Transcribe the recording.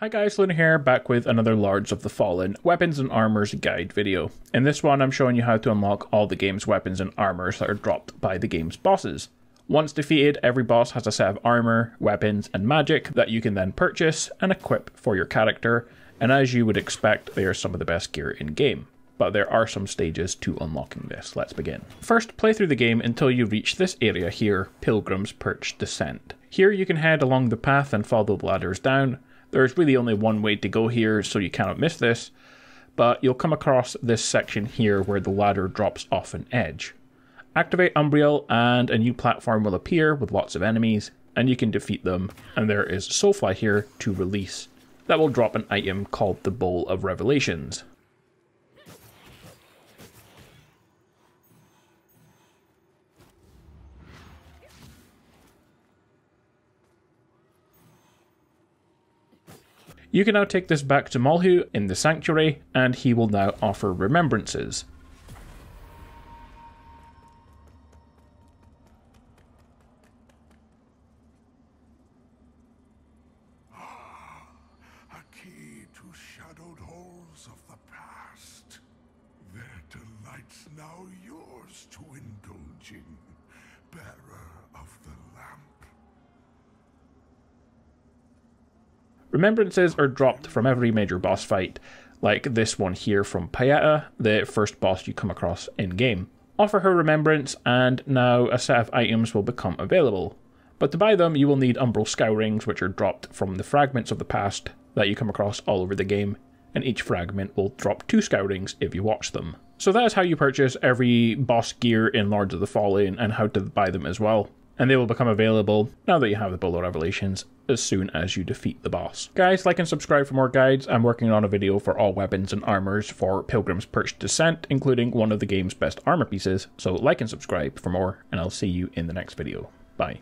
Hi guys, Luna here, back with another Lords of the Fallen Weapons and Armors guide video. In this one I'm showing you how to unlock all the game's weapons and armors that are dropped by the game's bosses. Once defeated, every boss has a set of armor, weapons, and magic that you can then purchase and equip for your character, and as you would expect, they are some of the best gear in game. But there are some stages to unlocking this. Let's begin. First, play through the game until you reach this area here, Pilgrim's Perch Descent. Here you can head along the path and follow the ladders down, there's really only one way to go here, so you cannot miss this. But you'll come across this section here where the ladder drops off an edge. Activate Umbral and a new platform will appear with lots of enemies, and you can defeat them. And there is Soulfly here to release. That will drop an item called the Bowl of Revelations. You can now take this back to Molhu in the Sanctuary, and he will now offer remembrances. Ah, a key to shadowed halls of the past. Their delights now yours to indulge in, bearer of the lamp. Remembrances are dropped from every major boss fight, like this one here from Pieta, the first boss you come across in game. Offer her remembrance, and now a set of items will become available. But to buy them, you will need Umbral Scourings, which are dropped from the fragments of the past that you come across all over the game, and each fragment will drop two Scourings if you watch them. So that is how you purchase every boss gear in Lords of the Fallen, and how to buy them as well and they will become available now that you have the Bowl of Revelations as soon as you defeat the boss. Guys, like and subscribe for more guides. I'm working on a video for all weapons and armors for Pilgrim's Perch Descent, including one of the game's best armor pieces, so like and subscribe for more, and I'll see you in the next video. Bye.